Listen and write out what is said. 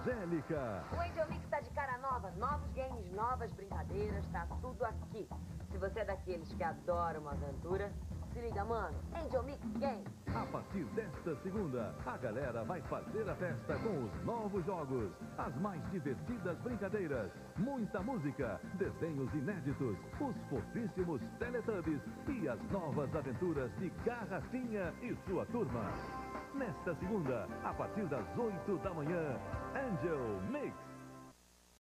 Angélica. O Angel Mix tá de cara nova, novos games, novas brincadeiras, tá tudo aqui. Se você é daqueles que adora uma aventura, se liga, mano. Angel Mix Game. A partir desta segunda, a galera vai fazer a festa com os novos jogos, as mais divertidas brincadeiras, muita música, desenhos inéditos, os fofíssimos Teletubbies e as novas aventuras de Garrafinha e sua turma. Nesta segunda, a partir das 8 da manhã, Angel.